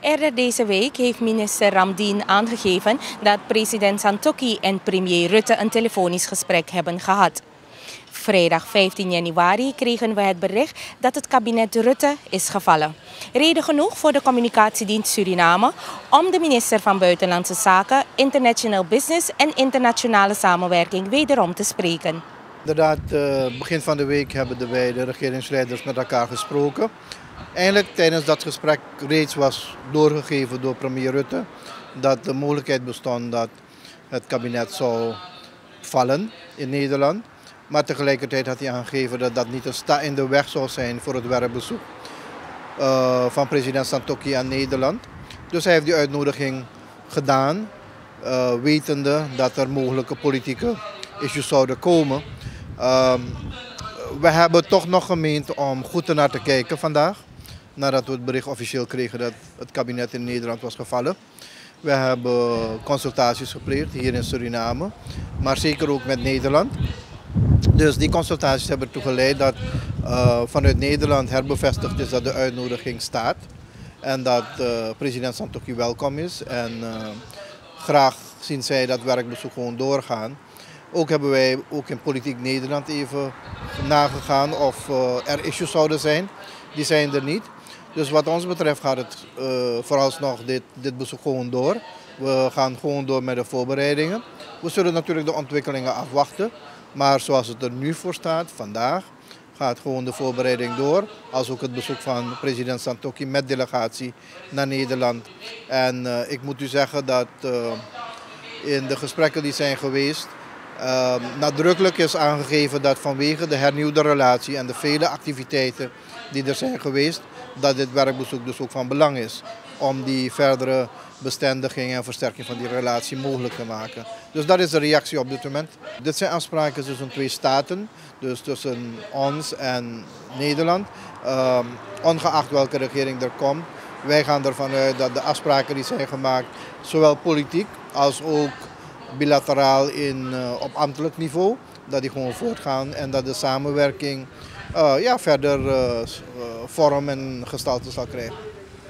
Eerder deze week heeft minister Ramdien aangegeven dat president Santokki en premier Rutte een telefonisch gesprek hebben gehad. Vrijdag 15 januari kregen we het bericht dat het kabinet Rutte is gevallen. Reden genoeg voor de communicatiedienst Suriname om de minister van Buitenlandse Zaken, International Business en Internationale Samenwerking wederom te spreken. Inderdaad, uh, begin van de week hebben de beide regeringsleiders met elkaar gesproken. Eigenlijk tijdens dat gesprek reeds was doorgegeven door premier Rutte dat de mogelijkheid bestond dat het kabinet zou vallen in Nederland. Maar tegelijkertijd had hij aangegeven dat dat niet een sta in de weg zou zijn voor het werkbezoek uh, van president Santokki aan Nederland. Dus hij heeft die uitnodiging gedaan, uh, wetende dat er mogelijke politieke issues zouden komen. Uh, we hebben toch nog gemeend om goed ernaar te kijken vandaag. Nadat we het bericht officieel kregen dat het kabinet in Nederland was gevallen. We hebben consultaties gepleegd hier in Suriname, maar zeker ook met Nederland. Dus die consultaties hebben ertoe geleid dat uh, vanuit Nederland herbevestigd is dat de uitnodiging staat. En dat uh, president Santokki welkom is. En uh, graag zien zij dat werkbezoek gewoon doorgaan. Ook hebben wij ook in Politiek Nederland even nagegaan of er issues zouden zijn. Die zijn er niet. Dus wat ons betreft gaat het vooralsnog dit, dit bezoek gewoon door. We gaan gewoon door met de voorbereidingen. We zullen natuurlijk de ontwikkelingen afwachten. Maar zoals het er nu voor staat, vandaag, gaat gewoon de voorbereiding door. Als ook het bezoek van president Santokki met delegatie naar Nederland. En uh, ik moet u zeggen dat uh, in de gesprekken die zijn geweest, uh, nadrukkelijk is aangegeven dat vanwege de hernieuwde relatie en de vele activiteiten die er zijn geweest, dat dit werkbezoek dus ook van belang is. Om die verdere bestendiging en versterking van die relatie mogelijk te maken. Dus dat is de reactie op dit moment. Dit zijn afspraken tussen twee staten, dus tussen ons en Nederland. Um, ongeacht welke regering er komt. Wij gaan ervan uit dat de afspraken die zijn gemaakt, zowel politiek als ook bilateraal in, uh, op ambtelijk niveau, dat die gewoon voortgaan en dat de samenwerking uh, ja, verder uh, vorm en gestalte zal krijgen.